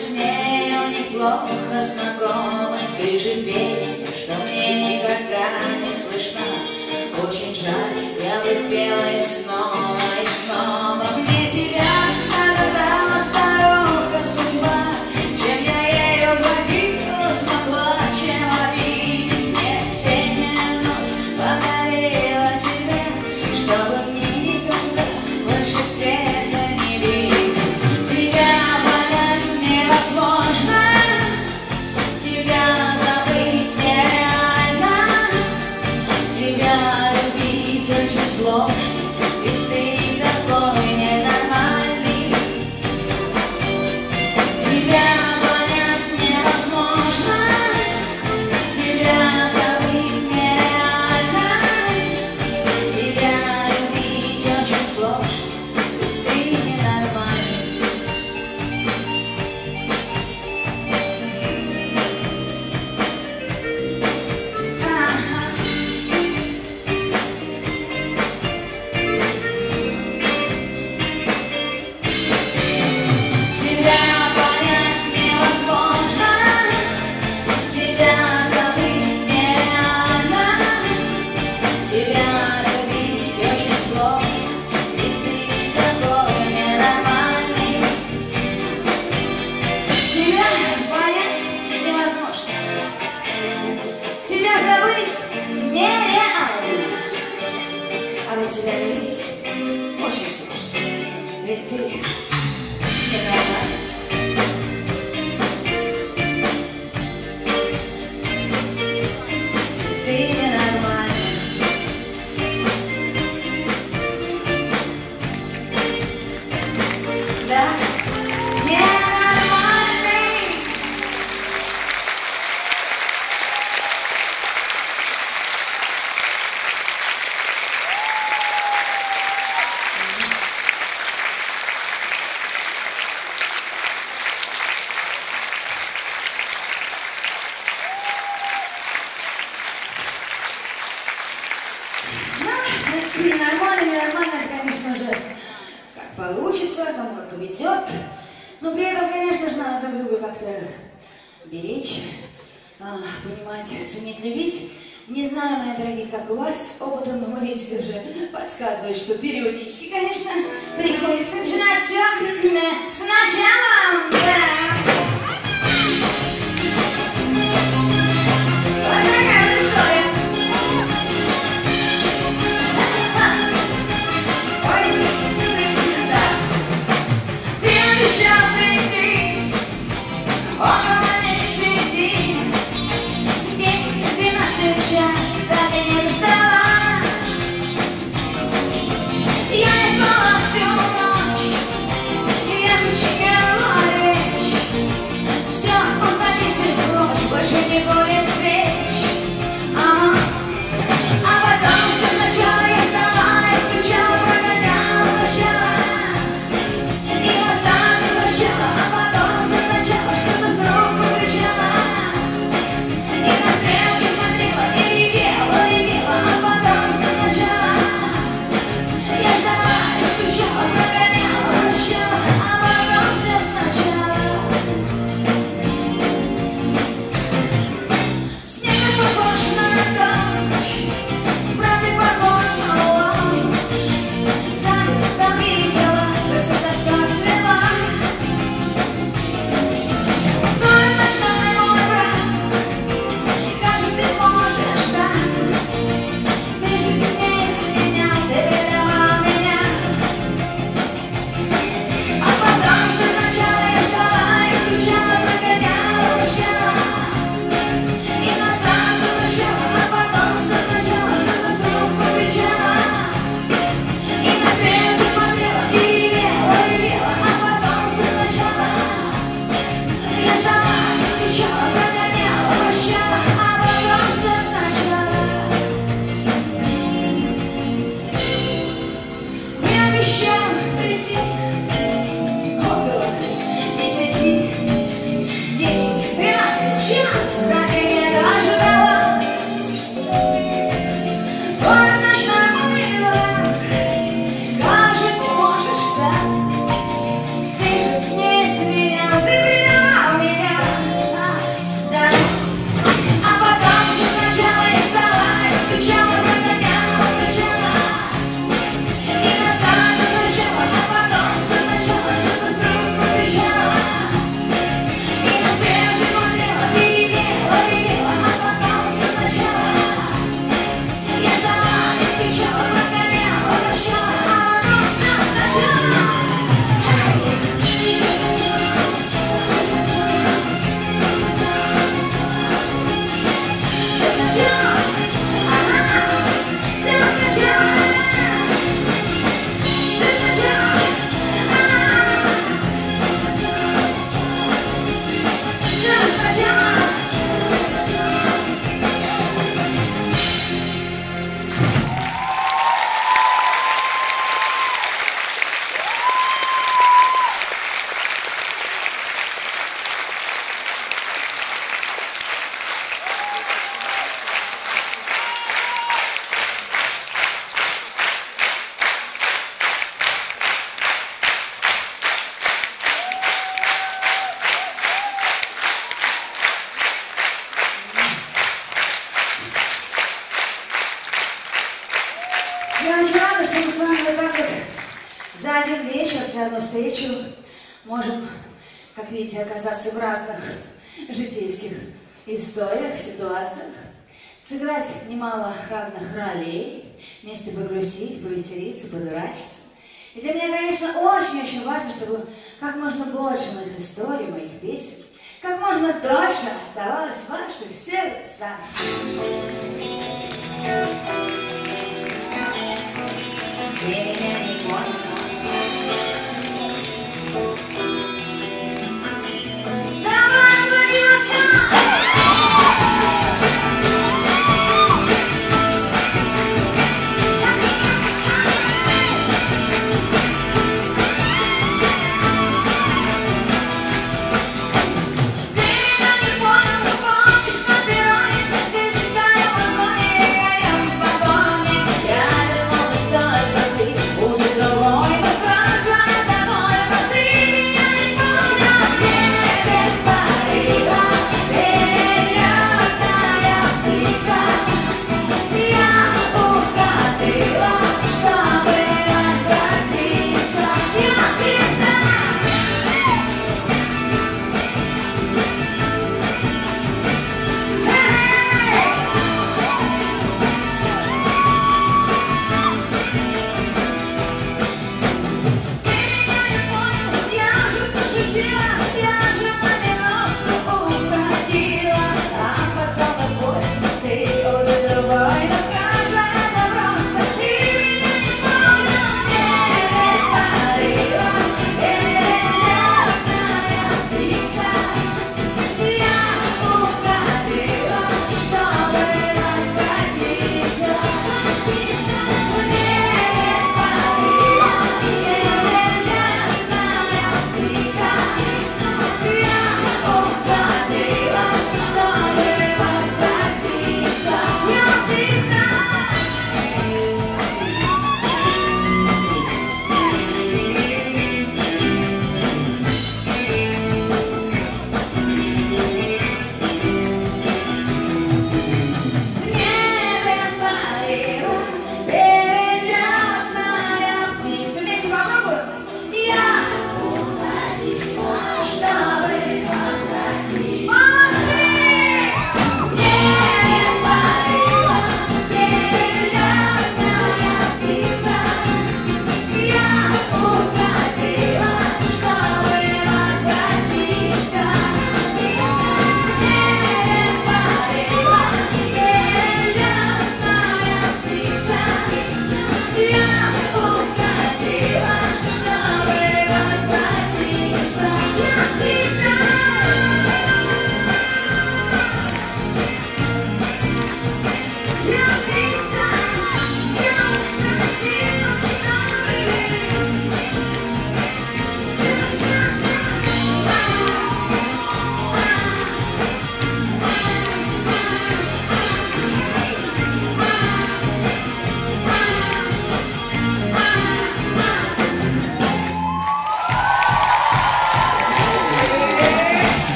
с нею неплохо знакомы Ты же песня, что мне никогда не слышна. Очень жаль, я бы пела и снова любить очень imaginar mis ojitos de de nada. Ну, нормально, ненормально, это, конечно же, как получится, кому как повезет. Но при этом, конечно же, надо друг друга как-то беречь, а, понимать, ценить, любить. Не знаю, мои дорогие, как у вас с опытом, но мой видите уже подсказывает, что периодически, конечно, приходится начинать все сначала. Да. Yeah. За один вечер, за одну встречу можем, как видите, оказаться в разных житейских историях, ситуациях, сыграть немало разных ролей, вместе погрустить, повеселиться, подурачиться. И для меня, конечно, очень-очень важно, чтобы как можно больше моих историй, моих песен, как можно дольше оставалось в ваших сердцах. Для меня